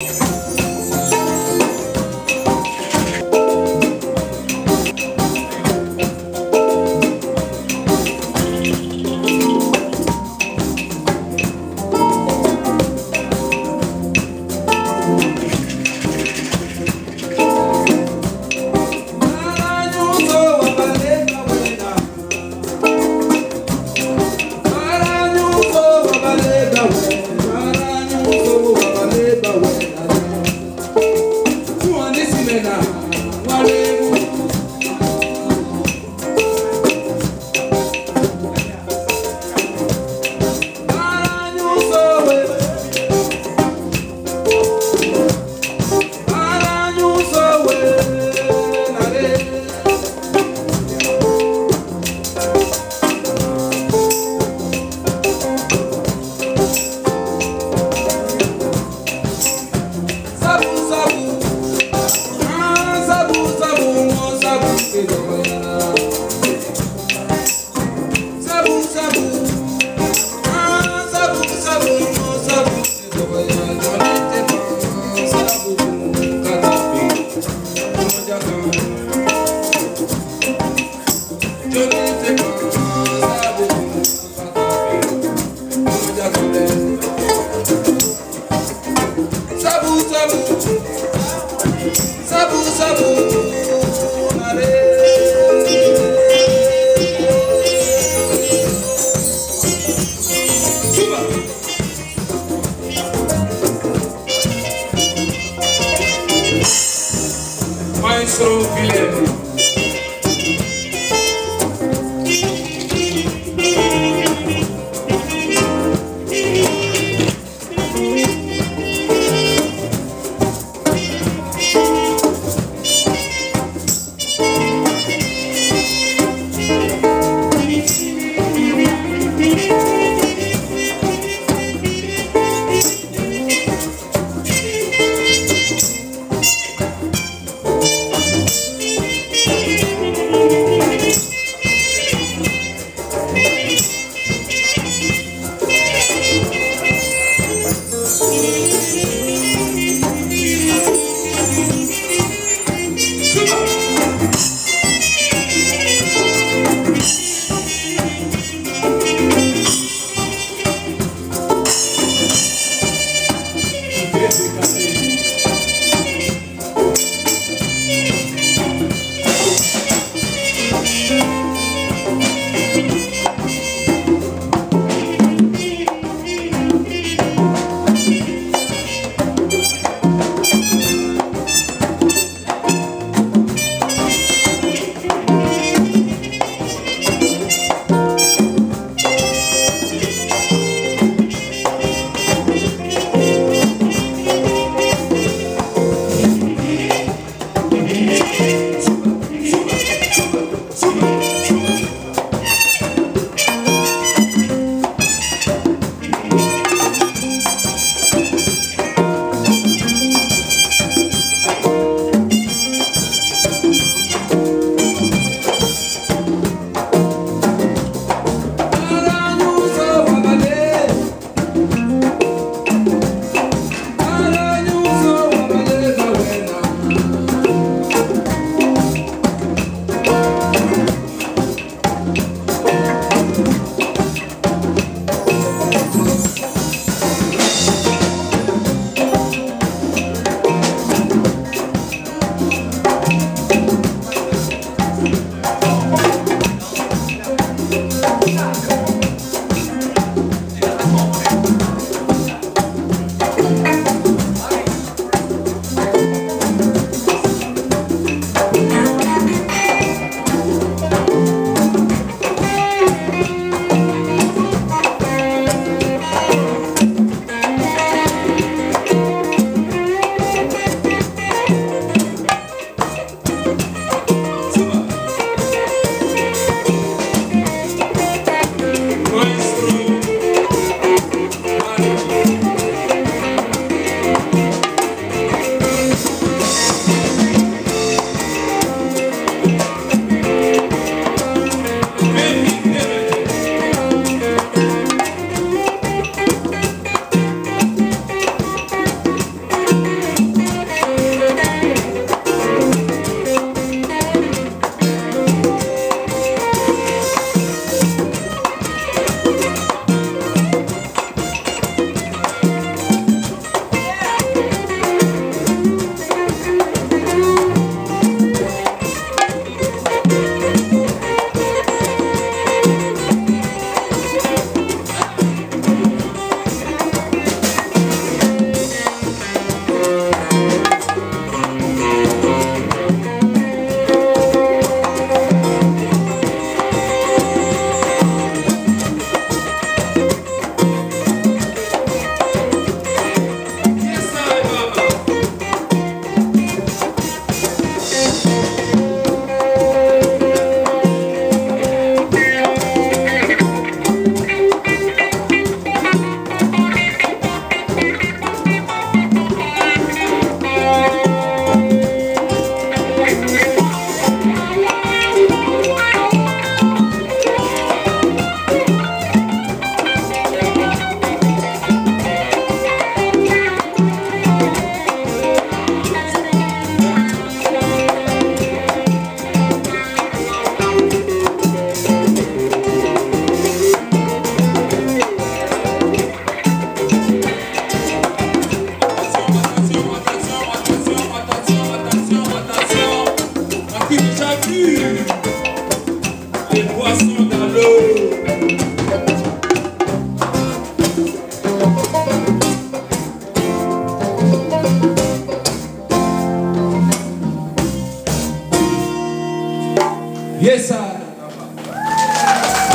you. Maestro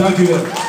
Danke.